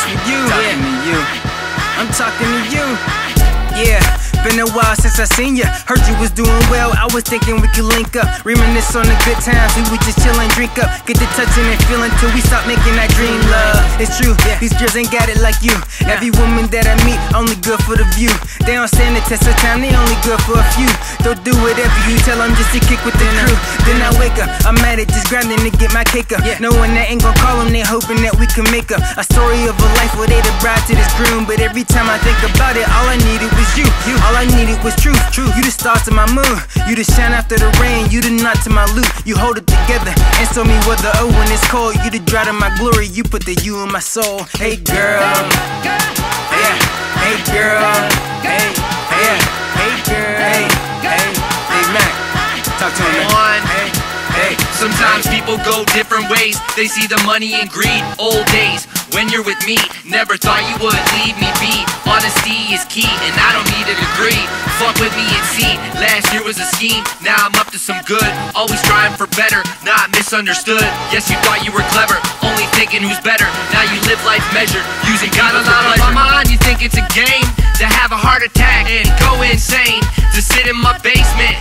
talking to you. I'm talking to you. Yeah. Been a while since I seen ya. Heard you was doing well. I was thinking we could link up. Reminisce on the good times. We would just chill and drink up. Get to touching and feeling till we stop making that dream love. It's true. These girls ain't got it like you. Every woman that I meet only good for the view. They don't stand the test of time. They only good for a few. They'll do whatever you tell them just to kick with the crew. Wake up. I'm at it just grinding to get my cake up. Knowing that ain't gon' call them. They hoping that we can make up a story of a life where they the bride to this groom. But every time I think about it, all I needed was you. You. All I needed was truth. Truth. You the stars to my moon. You the shine after the rain. You the knot to my loop. You hold it together and show me where the O when it's cold. You the dry to my glory. You put the U in my soul. Hey girl. Yeah. Hey girl. People go different ways. They see the money and greed, old days. When you're with me, never thought you would leave me be. Honesty is key, and I don't need a degree. Fuck with me and see. Last year was a scheme, now I'm up to some good. Always trying for better, not misunderstood. Yes, you thought you were clever, only thinking who's better. Now you live life measured, using God a lot on my mind. You think it's a game to have a heart attack and go insane. To sit in my basement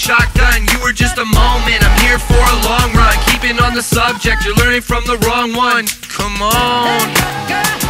shotgun. You were just a moment, I'm here for a long run. Keeping on the subject, you're learning from the wrong one. Come on.